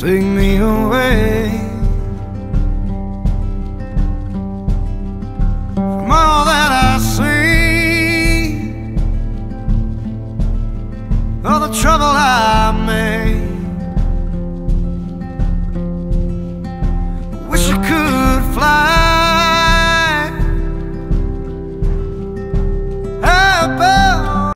take me away from all that I see, all the trouble I made. I wish I could.